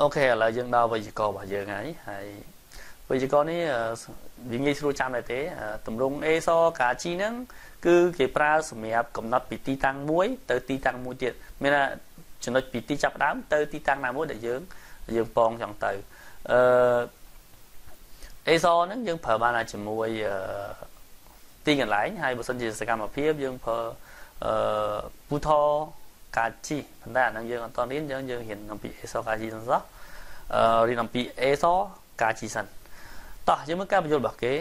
អូខេឥឡូវយើងដល់វេយ្យាករណ៍របស់យើងហើយហើយវេយ្យាករណ៍នេះវាងាយស្រួលចាំដែរទេតម្រង A សកាជីហ្នឹងគឺគេប្រើសម្រាប់កំណត់ពីទីតាំងមួយ ទៅទីតាំងមួយទៀតមានថាចំណុចពីទីចាប់ដើមទៅទីតាំងណាមួយដែលយើងយើងពងចង់ទៅអឺអេសហ្នឹងយើងប្រើបានជាមួយទីកន្លែងហើយបើសិនជាសកម្មភាពយើងប្រើអឺពូថ កាជីប៉ុន្តែអានឹងយើងអត់តរៀនយើងយើងរៀនអំពីអេសកាជីសិនសោះអឺរៀនអំពីអេសកាជីសិនតោះយើងមើលការបញ្យល់របស់គេ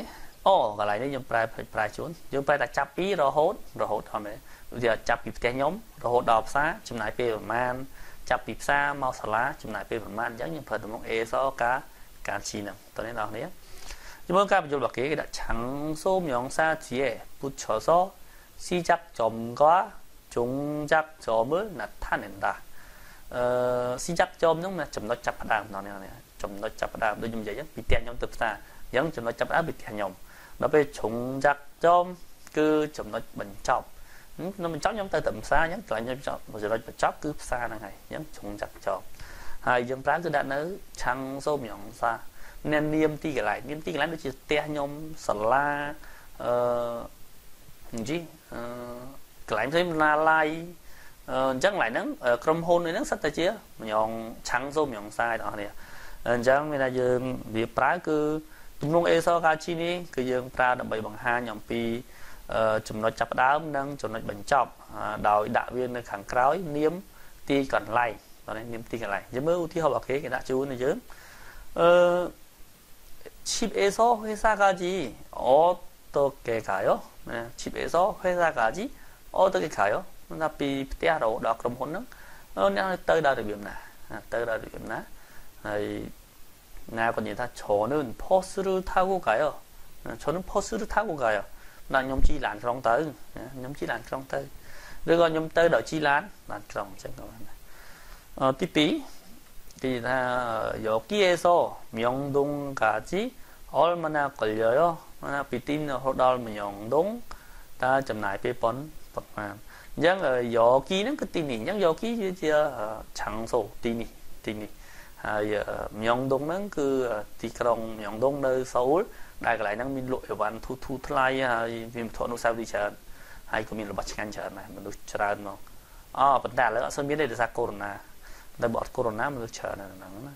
អូកន្លែងនេះខ្ញុំប្រែប្រែជូនយើងប្រែតែចាប់ពីរហូតរហូតធម្មតាវាចាប់ពីផ្ទះខ្ញុំរហូតដល់ផ្សារចំណាយពេលប្រហែលចាប់ពីផ្សារមកសាលាចំណាយពេលប្រហែលអញ្ចឹងខ្ញុំប្រើតំណងអេសកាកាជីហ្នឹងតើអ្នកនរគ្នាជំនួយការបញ្យល់របស់គេគេដាក់ឆាំងសូមយ៉ងសាជាពុទ្ធឆោសស៊ីចាប់ចំកោ នឹងចំណុចចាប់ផ្ដើមដល់នេះចំណុចចាប់ផ្ដើមដូចខ្ញុំនិយាយពីផ្ទះខ្ញុំទៅផ្សារអញ្ចឹងចំណុចចាប់ផ្ដើមពីផ្ទះខ្ញុំដល់ពេលជ្រុងចាក់ចំគឺចំណុចបញ្ចប់ខ្ញុំបញ្ចប់ខ្ញុំទៅតែផ្សារអញ្ចឹងកន្លែងខ្ញុំចប់ចំណុចបញ្ចប់គឺផ្សារហ្នឹងហើយអញ្ចឹងជ្រុងចាក់ចប់ហើយយើងប្រើគឺដាក់នៅឆាំងសូមយ៉ងសាអ្នកនាមទីកន្លែងនាមទីកន្លែងដូចជាផ្ទះខ្ញុំសាលាអឺអញ្ជីអឺ កន្លែងផ្សេងណាឡាយអញ្ចឹងកន្លែងហ្នឹងក្រុមហ៊ុនហ្នឹងសិតតែជាញងឆាំងសូមញងសាយបងប្អូនអញ្ចឹងមានថាយើងវាប្រើគឺទំនងអេសកាជីនេះគឺយើងប្រើដើម្បីបង្ហាញអំពីចំណុចចាប់ដើមនិងចំណុចបញ្ចប់ដោយដាក់វានៅខាងក្រោយនាមទីកន្លែងតោះនេះនាមទីកន្លែងយើងមើលឧទាហរណ៍របស់គេគេដាក់ជូនឲ្យយើងអឺ 집에서 회사까지 어떻게 가요? 네, 집에서 회사까지 អូទៅគេក្រោយណាពីផ្ទះរហូតដល់ក្រុមហ៊ុនហ្នឹងអ្នកទៅដល់របៀបណាទៅដល់របៀបណាហើយណាក៏និយាយថាច្រើននឹង post ឬថាគូកាយច្រើននឹង post ឬថាគូកាយណាខ្ញុំជីឡានក្រុងទៅខ្ញុំជីឡានក្រុងទៅឬក៏ខ្ញុំទៅដល់ជីឡានឡានក្រុងអញ្ចឹងក៏បានដែរទី2ទីថាយកគីអេសូមយងដុងកាជីអលមណាកលយោណាពីទីនរហូតដល់មយងដុងតើចំណាយពេលប៉ុណ្ណឹង នប៉ុន្មានអញ្ចឹងយោគីហ្នឹងគឺទីនេះអញ្ចឹងយោគីគឺជាឆាំងសូទីនេះទីនេះហើយមញងដងហ្នឹងគឺទីក្រុងមញងដងនៅសូលដែលកន្លែងហ្នឹងមានលក់អីវ៉ាន់ធូធូថ្លៃហើយមានវត្ថុអនុស្សាវរីយ៍ច្រើនហើយក៏មានរបស់ឆ្ងាញ់ច្រើនដែរមនុស្សច្រើនមកអូប៉ុន្តែឥឡូវអត់សូវមានទេដោយសារកូវីដ -19 តែបើអត់កូវីដ -19 មនុស្សច្រើនហ្នឹងណា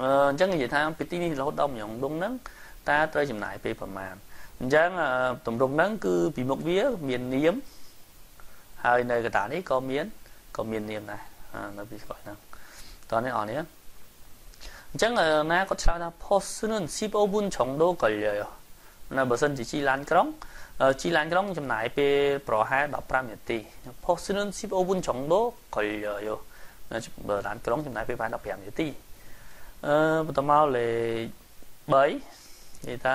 អឺអញ្ចឹងនិយាយថាពីទីនេះរហូតដល់មញងដងហ្នឹងតើត្រូវចំណាយពេលប្រមាណ អញ្ចឹងតម្រងហ្នឹងគឺពីមុខវាមាននាមហើយនៅកតានេះក៏មានក៏មាននាមដែរនៅពីស្គាល់ហ្នឹងតោះនេះអរនេះអញ្ចឹងណាគាត់ឆ្លើយថាផុសនឹង15វុនចុងដូកលយណាបើសិនជាជីឡានក្រុងជីឡានក្រុងចំណាយពេលប្រហែល15នាទីផុសនឹង15វុនចុងដូកលយបើឡានក្រុងចំណាយពេលប្រហែល15នាទីអឺបន្តមកលេខ3និយាយថា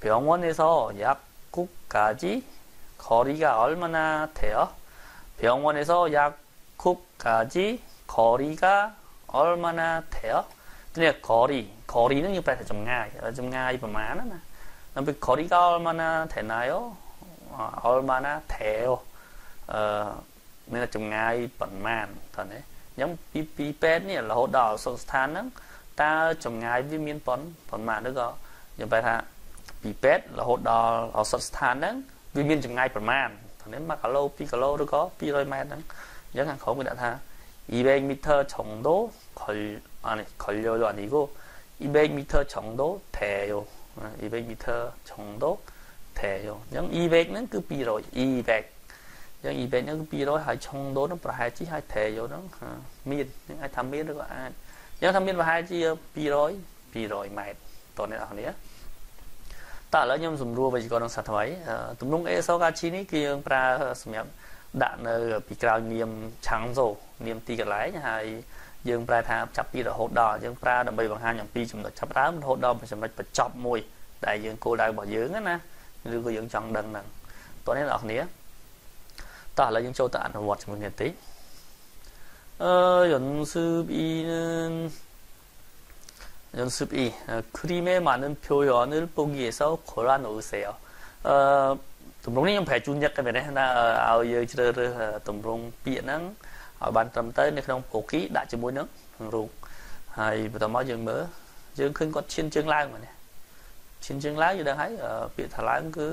병원에서 약국까지 거리가 얼마나 돼요? 병원에서 약국까지 거리가 얼마나 돼요? 근데 거리, 거리는 옆에 좀 나, 좀 나, 이번 말하나? 거리가 얼마나 되나요? 어, 얼마나 돼요? 어, 내가 좀 나, 이번 말, 더네. nhưng 이 펜이 là hỗ trợ sự than đó ta trong ngày ពីពេទ្យរហូតដល់ឱសថស្ថានហ្នឹងវាមានចម្ងាយប្រមាណតើនេះ1គីឡូ2គីឡូឬក៏200ម៉ែត្រហ្នឹងអញ្ចឹងខាងក្រោមគេដាក់ថា 200m 정도 걸 아니 걸려도 아니고 200m 정도 돼요. 200m 정도 돼요. 200는 그 비로 200. 200는 그 비로 hay 정도는 ប្រហែលជាហើយ 돼요 ហ្នឹងមាននឹងអាចថាមានឬក៏អាចយើងថាមានប្រហែលជា200 200ម៉ែត្រតើអ្នកនរគ្នា តើឥឡូវខ្ញុំសម្រួលវិជ្ជាករនឹងសាថ្មីទំនុងអេសូកាឈីនេះគឺយើងប្រើសម្រាប់ដាក់នៅពីក្រោយនាមឆាំងសូនាមទីកន្លែងហើយយើងប្រែថាចាប់ពីរហូតដល់យើងប្រើដើម្បីបង្ហាញអំពីចំណុចចាប់ដើមរហូតដល់ចំណុចបញ្ចប់មួយដែលយើងគោលដៅរបស់យើងណាឬក៏យើងចង់ដឹងហ្នឹងតោះនេះអ្នកនរតោះឥឡូវយើងចូលទៅអនុវត្តជាមួយគ្នាតិចអឺយន់ស៊ឺប៊ីន 연습 2 그림에 많은 표현을 보기 위해서 골라 놓으세요. 어, ទម្រង់នេះខ្ញុំប្រែជូនញឹកទៅមែនទេណាឲ្យយើងជ្រើសរើសទម្រង់ពាក្យហ្នឹងឲ្យបានត្រឹមត្រូវនៅក្នុងប្រូគីដាក់ជាមួយនឹងរូបអ ហើយបន្តមកយើងមើលយើងឃើញគាត់ឈានជើងឡើងមកនេះឈានជើងឡើងយើងដឹងហើយពាក្យថាឡើងគឺ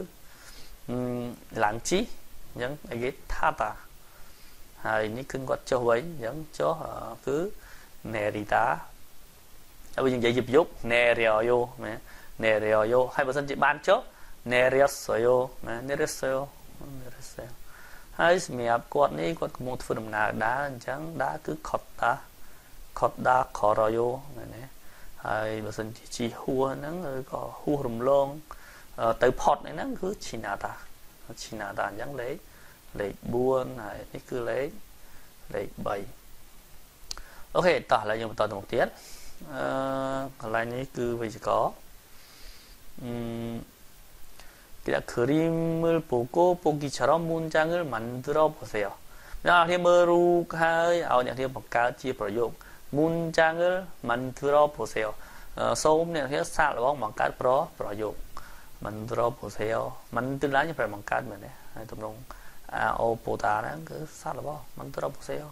ឡើងជីអញ្ចឹងអីគេថាតាហើយនេះគឺគាត់ចុះវិញអញ្ចឹងចុះគឺ nerita ហើយយើងនិយាយយប់យប់ nerioyo ណា nerioyo ហើយបើសិនជាបានចុះ nerioso ណា nerioso nerioso ហើយសម្រាប់គាត់នេះគាត់កំពុងធ្វើដំណើរដើរអញ្ចឹងដើរគឺ khotta khotta khoroyo ណាហើយបើសិនជាជីហួរហ្នឹងឬក៏ហួសរំលងទៅផុតហ្នឹងគឺ chinata chinata អញ្ចឹងលេខលេខ4ហើយនេះគឺលេខលេខ3អូខេតោះឥឡូវយើងបន្តទៅមុខទៀត អឺកន្លែងនេះគឺវិជ្ជករអឺ그냥 그림을 보고 보기처럼 문장을 만들어 보세요. អ្នកនាងមើលរូបហើយឲ្យអ្នកនាងបង្កើតជាប្រយោគ 문장을 만들어 보세요. សូមអ្នកនាងសាកល្បងបង្កើតប្រប្រយោគ 만들어 보세요. 만들라 នេះប្រែបង្កើតមែនទេហើយទំនង AO ពូតាហ្នឹងគឺសាកល្បង 만들어 보세요.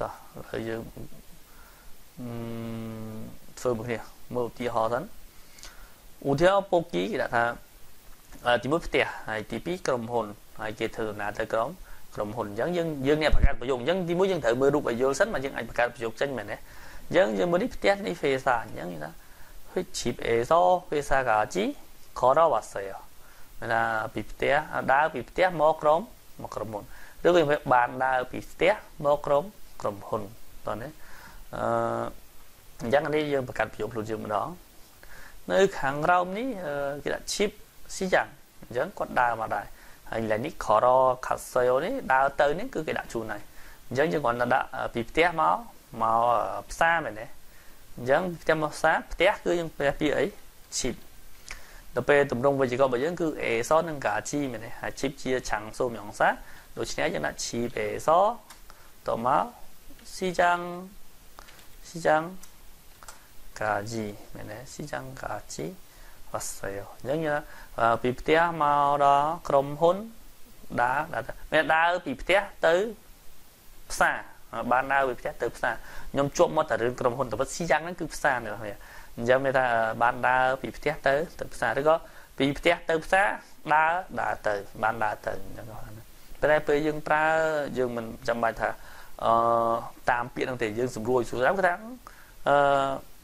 តោះហើយយើងអឺ ធ្វើមួយគ្នាមើលឧទាហរណ៍សិនឧទាហរណ៍ពោគីគេដាក់ថាទីមួយផ្ទះហើយទីពីរក្រុមហ៊ុនហើយគេធ្វើដំណើរទៅក្រុមក្រុមហ៊ុនអញ្ចឹងយើងយើងអ្នកបង្កើតប្រយោគអញ្ចឹងទីមួយយើងត្រូវមើលរូបឲ្យយល់សិនមកយើងអាចបង្កើតប្រយោគចេញមែនទេអញ្ចឹងយើងមើលនេះផ្ទះនេះហ្វេសាអញ្ចឹងគេថាហិជីបអេសោហ្វេសាកាជីខរវ៉ាសេយមានថាពីផ្ទះដើរពីផ្ទះមកក្រុមមកក្រុមហ៊ុនឬក៏បានដើរពីផ្ទះមកក្រុមក្រុមហ៊ុនតោះណា អឺអញ្ចឹងនេះយើងបង្កើតប្រយោគខ្លួនយើងម្ដងនៅខាងក្រោមនេះគេដាក់ chip ស៊ីយ៉ាងអញ្ចឹងគាត់ដើរមកដែរហើយឡើយនេះ Koro Kasayo នេះដើរទៅនេះគឺគេដាក់ជូនហើយអញ្ចឹងយើងគ្រាន់តែដាក់ពីផ្ទះមកមកផ្សារមែនទេអញ្ចឹងផ្ទះមកផ្សារផ្ទះគឺយើងព្រះពីអី chip ដល់ពេលតម្រងវិជ្ជារបស់យើងគឺ a សនិងកាជីមែនទេហើយ chip ជាឆាំងសូមយ៉ាងសាដូច្នេះយើងដាក់ chip a សតមកស៊ីយ៉ាង ស៊ីយ៉ាង 까지 네네 시장까지 왔어요. giống à, bị tia màu đóក្រុមហ៊ុនដើរដើរមានដើរពីផ្ទះទៅផ្សារបានដើរពីផ្ទះទៅផ្សារខ្ញុំជាប់មកតែរឿងក្រុមហ៊ុនតែស៊ីយ៉ាងហ្នឹងគឺផ្សារនេះអញ្ចឹងមានថាបានដើរពីផ្ទះទៅទៅផ្សារឬក៏ពីផ្ទះទៅផ្សារដើរដើរទៅបានដើរទៅអញ្ចឹងតែពេលយើងប្រើយើងមិនចាំបាច់ថា អឺតាមពាក្យហ្នឹងទេយើងស្រួលស្រួលគាត់ថាអឺ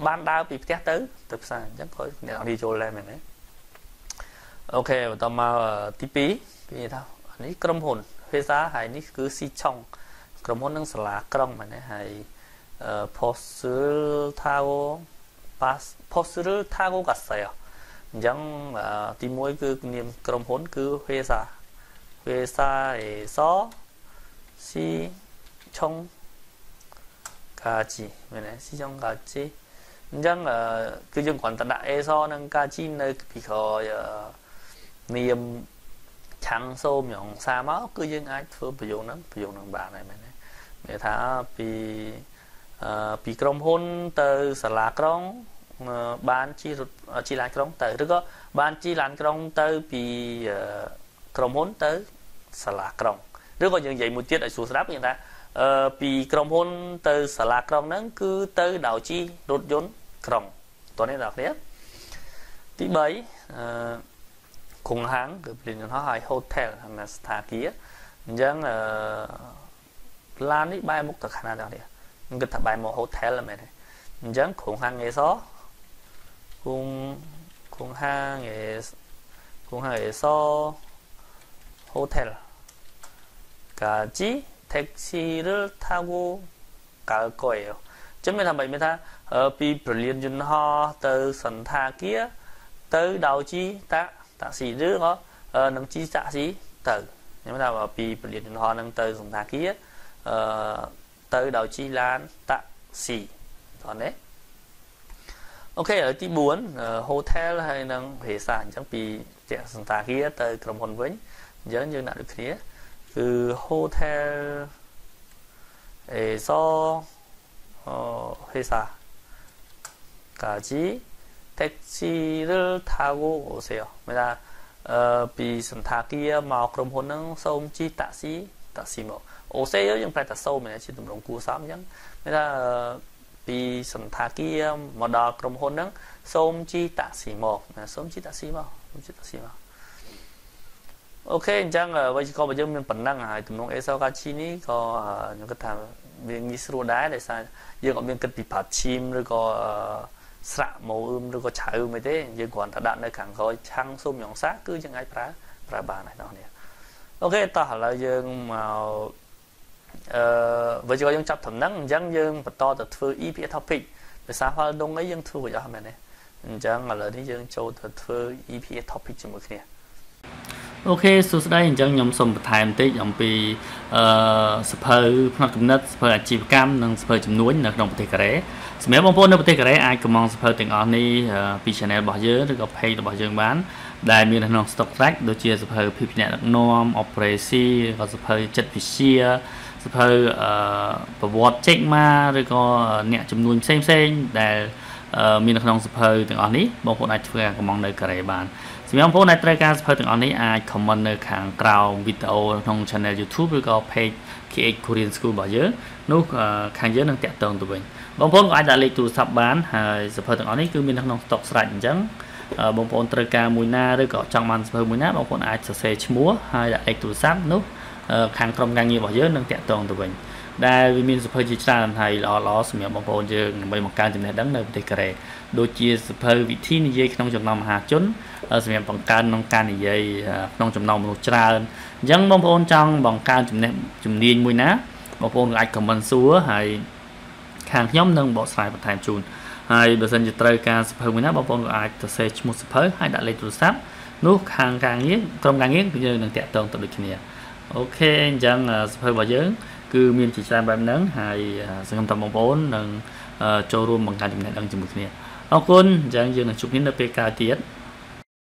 បានដើរពីផ្ទះទៅទៅផ្សារអញ្ចឹងគាត់អ្នកនេះចូលដែរមែនទេអូខេបន្តមកទី2គេថានេះក្រុមហ៊ុនភាសាហើយនេះគឺស៊ីឆុងក្រុមហ៊ុននឹងសាលាក្រុងមែនទេហើយ Postal Tago Pass Postal Tago កាសែអញ្ចឹងទី1គឺនាមក្រុមហ៊ុនគឺភាសាភាសាអេសស៊ី 6까지 네, 시정까지អញ្ចឹងគឺយើងគ្រាន់តែដាក់អេសនឹងការជីនៅពីក្រោយនាមឆាំងសូមយ៉ាងសាមកគឺយើងអាចធ្វើប្រយោគហ្នឹងប្រយោគហ្នឹងបានហើយមែនទេមានថាពីពីក្រុមហ៊ុនទៅសាលាក្រុងបានជីជីឡានក្រុងទៅឬក៏បានជីឡានក្រុងទៅពីក្រុមហ៊ុនទៅសាលាក្រុងឬក៏យើងនិយាយមួយទៀតឲ្យស្រួលស្ដាប់គឺថា ពីក្រុមហ៊ុនទៅសាលាក្រុងហ្នឹងគឺទៅដោយជិះរថយន្តក្រុងតោះនេះដល់គ្នាទី3អឺគង់ហាងគឺព្រៀនយន្តហោះហើយ hotel សម្រាប់ស្ថាគារអញ្ចឹងអឺឡាននេះបែរមុខទៅខាងណាដល់នេះខ្ញុំគិតថាបែរមក hotel មែនទេអញ្ចឹងគង់ហាងអេសគង់គង់ហាងអេគង់ហាងអេស hotel 까지 택시를 타고 갈 거예 요. 전면 한번 입니 다. 비 불린 준하 더 선타기야 더 나오지 딱 택시 르어 능지 택시 더 nếu nào mà pi liền đến hoa nâng tới dùng thả kia tới đầu chi lan tạ xì còn đấy ok ở tí 4 hotel hay nâng hủy sản chẳng pi trẻ dùng thả kia tới cầm hồn với nhớ như nào được kia រុមហ៊ុនវិញអញ្ចឹងយើងដាក់ដូចគ្នាគឺ hotel 에서 어, 회사까지 택시를 타고 오세요. 왜냐 어, bị sẵn thạc kia màក្រុមហ៊ុននឹងសូមជិះតាក់ស៊ី តាស៊ីមកអូសេយើងប្រែតាសូមជាទម្រង់គួរសមអញ្ចឹងមានថាពីសន្តាគារមកដល់ក្រុមហ៊ុនហ្នឹងសូមជីតាស៊ីមកណាសូមជីតាស៊ីមកសូមជីតាស៊ីមក okay អញ្ចឹងវិជ្ជារបស់យើងមានប៉ុណ្ណឹងហើយទំនង 에서 까지 នេះក៏ខ្ញុំគិតថាវាងាយស្រួលដែរដោយសារយើងអត់មានគិតពី 받침 ឬក៏ស្រាក់ម៉ូអ៊ឹមឬក៏ឆៅមិនទេយើងគ្រាន់តែដាក់នៅខាងក្រោយ장소 명사 គឺយើងអាចប្រើប្រើបានហើយបងប្អូន okay តោះឥឡូវយើងមកអឺវិជ្ជាយើងចាប់ត្រឹមហ្នឹងអញ្ចឹងយើងបន្តទៅធ្វើ EPA topic ដោយសារផលដងអីយើងធ្វើរួចអស់មែនទេអញ្ចឹងឥឡូវនេះយើងចូលទៅធ្វើ EPA topic ជាមួយគ្នា អូខេសួស្តីអញ្ចឹងខ្ញុំសូមបន្ថែមបន្តិចអំពីអឺសភៅផ្នែកគណិតសភៅអាជីវកម្មនិងសភៅចំនួននៅក្នុងប្រទេសកូរ៉េសម្រាប់បងប្អូននៅប្រទេសកូរ៉េអាចកម្មងសភៅទាំងអស់នេះពី channel របស់យើងឬក៏ page របស់យើងបាន ដែលមាននៅក្នុង stock track ដូចជាសភៅភាពភ្នាក់ដឹកនាំ operation ក៏សភៅចិត្តវិទ្យាសភៅអឺប្រវត្តិ check មកឬក៏អ្នកចំនួនផ្សេងផ្សេងដែលមាននៅក្នុងសភៅទាំងអស់នេះបងប្អូនអាចធ្វើការកម្មងនៅកូរ៉េបាន សម្រាប់បងប្អូនដែលត្រូវការសភៅទាំងអស់នេះអាច comment នៅខាងក្រោមវីដេអូក្នុង channel YouTube ឬក៏ page KH Korean School របស់យើងនោះខាងយើងនឹងតាក់ទងទៅវិញបងប្អូនក៏អាចដាក់លេខទូរស័ព្ទបានហើយសភៅទាំងអស់នេះគឺមាននៅក្នុង stock ស្រេចអញ្ចឹងបងប្អូនត្រូវការមួយណាឬក៏ចង់បានសភៅមួយណាបងប្អូនអាចសរសេរឈ្មោះហើយដាក់លេខទូរស័ព្ទនោះខាងក្រុមការងាររបស់យើងនឹងតាក់ទងទៅវិញ ដែលវាមានសភៅជាច្រើនហើយល្អល្អសម្រាប់បងប្អូនយើងដើម្បីបង្កើនចំណេះដឹងនៅប្រទេសកូរ៉េដូចជាសភៅវិធីនិយាយក្នុងចំណោមមហាជនសម្រាប់បង្កើនក្នុងការនិយាយក្នុងចំណោមមនុស្សច្រើនអញ្ចឹងបងប្អូនចង់បង្កើនចំណេះជំនាញមួយណាបងប្អូនអាច comment សួរហើយខាងខ្ញុំនឹងបកស្រាយបន្ថែមជូនហើយបើសិនជាត្រូវការសភៅមួយណាបងប្អូនក៏អាចសរសេរឈ្មោះសភៅហើយដាក់លេខទូរស័ព្ទនោះខាងការងារក្រុមការងារគឺយើងនឹងតាក់ទងទៅដូចគ្នាអូខេអញ្ចឹងសភៅរបស់យើង គឺមានជាច្រើនបែបហ្នឹងហើយសង្ឃឹមថាបងប្អូននឹងចូលរួមបង្កើនចំណេះដឹងជាមួយគ្នាអរគុណអញ្ចឹងយើងនឹងជួបគ្នានៅពេលក្រោយទៀត